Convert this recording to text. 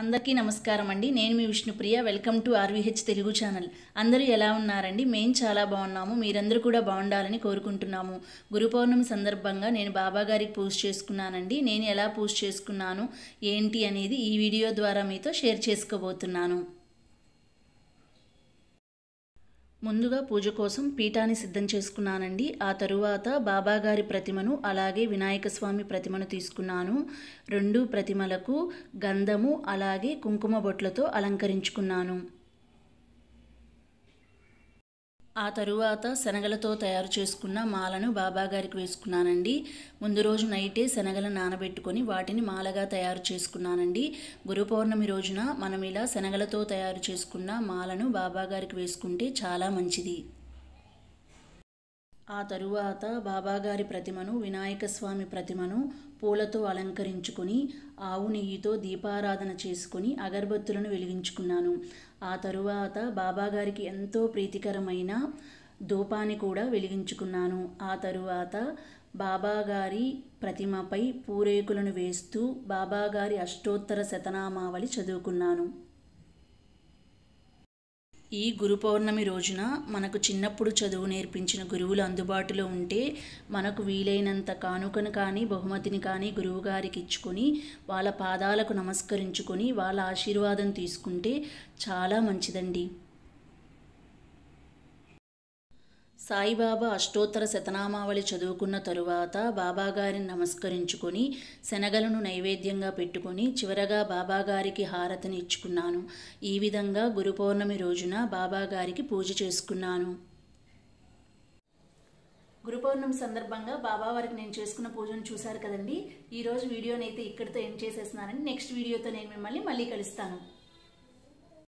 అందరికీ నమస్కారం అండి. నేను మీ Vishnupriya. Welcome to RVH Telugu channel. అందరూ ఎలా ఉన్నారండి? మేము చాలా బాగున్నాము. మీరందరూ కూడా బాగుండాలని కోరుకుంటున్నాము. గురు పౌర్ణమి సందర్భంగా నేను బాబాగారికి పూజ చేసుకున్నానండి. నేను ఎలా పూజ చేసుకున్నాను ఏంటి అనేది ఈ వీడియో ద్వారా మీతో షేర్ చేసుకోబోతున్నాను. ముందుగా పూజ కోసం పీఠాన్ని సిద్ధం చేసుకున్నానండి. ఆ తరువాత బాబాగారి ప్రతిమను అలాగే వినాయక స్వామి ప్రతిమను తీసుకున్నాను. రెండు ప్రతిమలకు గంధము అలాగే కుంకుమ బొట్లతో అలంకరించుకున్నాను. ఆ తరువాత శనగలతో తయారు చేసుకున్న మాలను బాబాగారికి వేసుకున్నానండి. ముందు రోజు నైటే శనగలు నానబెట్టుకొని వాటిని మాలగా తయారు చేసుకున్నానండి. గురు పౌర్ణమి రోజున మనం ఇలా శనగలతో తయారు చేసుకున్న మాలను బాబాగారికి వేసుకుంటే చాలా మంచిది. ఆ తరువాత బాబాగారి ప్రతిమను వినాయక స్వామి ప్రతిమను పూలతో అలంకరించుకొని ఆవు నెయ్యితో దీపారాధన చేసుకుని అగరబత్తులను వెలిగించుకున్నాను. ఆ తరువాత బాబాగారికి ఎంతో ప్రీతికరమైన ధూపాన్ని కూడా వెలిగించుకున్నాను. ఆ తరువాత బాబాగారి ప్రతిమపై పూరేకులను వేస్తూ బాబాగారి అష్టోత్తర శతనామావళి చదువుకున్నాను. ఈ గురు పౌర్ణమి రోజున మనకు చిన్నప్పుడు చదువు నేర్పించిన గురువులు అందుబాటులో ఉంటే మనకు వీలైనంత కానుకను కానీ బహుమతిని కానీ గురువుగారికి ఇచ్చుకొని వాళ్ళ పాదాలకు నమస్కరించుకొని వాళ్ళ ఆశీర్వాదం తీసుకుంటే చాలా మంచిదండి. సాయిబాబా అష్టోత్తర శతనామావళి చదువుకున్న తరువాత బాబాగారిని నమస్కరించుకొని శనగలను నైవేద్యంగా పెట్టుకొని చివరగా బాబాగారికి హారతిని ఇచ్చుకున్నాను. ఈ విధంగా గురు పౌర్ణమి రోజున బాబాగారికి పూజ చేసుకున్నాను. గురు పౌర్ణమి సందర్భంగా బాబావారికి నేను చేసుకున్న పూజను చూశారు కదండి. ఈరోజు వీడియోనైతే అయితే ఇక్కడితో ఎండ్ చేసేస్తున్నానని నెక్స్ట్ వీడియోతో నేను మిమ్మల్ని మళ్ళీ కలుస్తాను.